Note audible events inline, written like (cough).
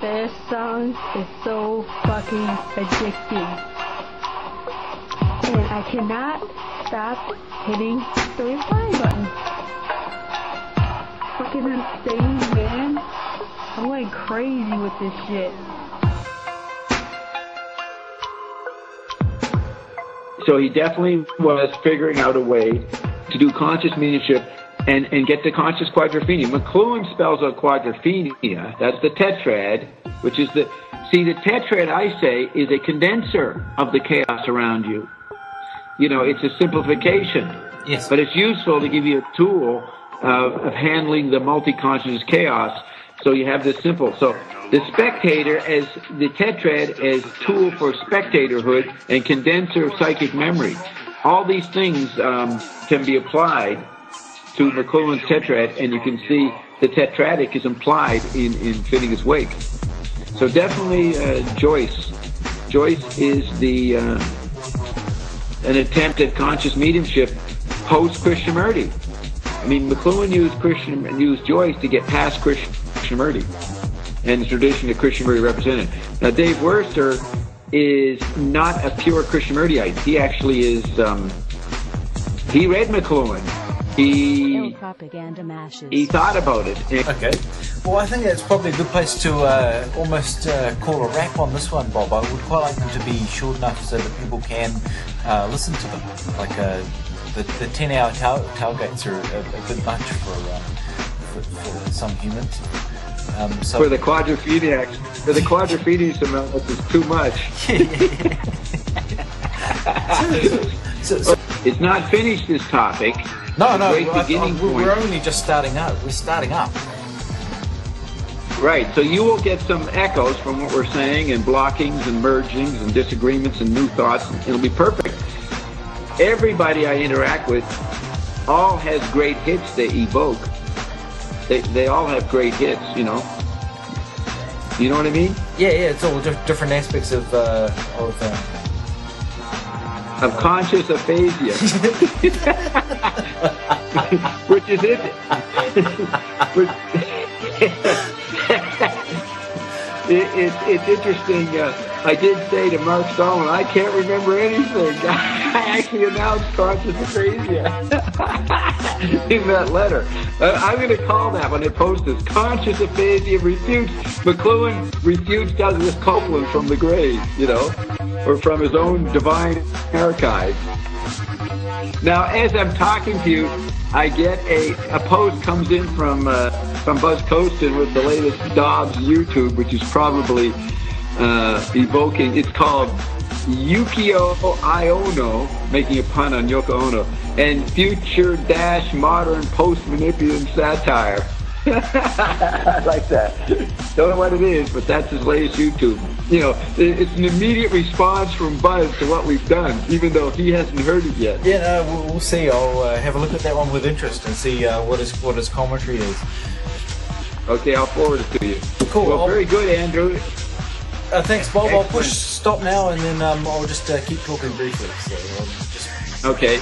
This song is so fucking addicting. And I cannot stop hitting the reply button. Fucking insane, man. I'm going crazy with this shit. So he definitely was figuring out a way to do conscious mediumship and, and get to conscious quadrophenia. McLuhan spells out quadrophenia. That's the tetrad, which is the, see, the tetrad, I say, is a condenser of the chaos around you. You know, it's a simplification. Yes. But it's useful to give you a tool of, of handling the multi-conscious chaos. So you have this simple. So the spectator as the tetrad as tool for spectatorhood and condenser of psychic memory. All these things um, can be applied to McLuhan's tetrad, and you can see the tetradic is implied in, in Finnegans Wake. So definitely uh, Joyce. Joyce is the uh, an attempt at conscious mediumship post Krishnamurti. I mean, McLuhan used Christian used Joyce to get past Krishnamurti and the tradition that Krishnamurti represented. Now, Dave Worster is not a pure Krishnamurtiite. He actually is. Um, he read McLuhan. He propaganda mashes. he thought about it. Okay. Well, I think that's probably a good place to uh, almost uh, call a wrap on this one, Bob. I would quite like them to be short enough so that people can uh, listen to them. Like uh, the, the 10 hour tail, tailgates are a, a bit much for, uh, for, for some humans. Um, so For the quadropheniacs, for the quadrophenics amount, is too much. (laughs) (laughs) so, so, It's not finished, this topic. no, no, I- we're we're only just starting out. We're starting up. Right, so you will get some echoes from what we're saying and blockings and mergings and disagreements and new thoughts. It'll be perfect. Everybody I interact with all has great hits they evoke. They, they all have great hits, you know. You know what I mean? Yeah, yeah, it's all dif- different aspects of uh, of. Uh, Of conscious aphasia. (laughs) Which is it. Which- (laughs) it, it, it's interesting. Uh, I did say to Mark Stahlman, I can't remember anything. (laughs) I actually announced conscious (laughs) aphasia in that letter. Uh, I'm going to call that when I post this. Conscious aphasia refutes. McLuhan refutes Douglas Coupland from the grave, you know, or from his own divine archive. Now, as I'm talking to you, I get a, a post comes in from uh, from Buzz Coastin with the latest Dobbs YouTube, which is probably uh, evoking. It's called Yukio Iono, making a pun on Yoko Ono, and future dash modern post manipulative satire. (laughs) I like that. Don't know what it is, but that's his latest YouTube. You know, it's an immediate response from Buzz to what we've done, even though he hasn't heard it yet. yeah, no, we'll, we'll see. I'll uh, have a look at that one with interest and see uh, what his what his commentary is. Okay, I'll forward it to you. Cool. Well, I'll- very good, Andrew. Uh, thanks, Bob. I'll push stop now, and then um, I'll just uh, keep talking briefly. So, um, just Okay.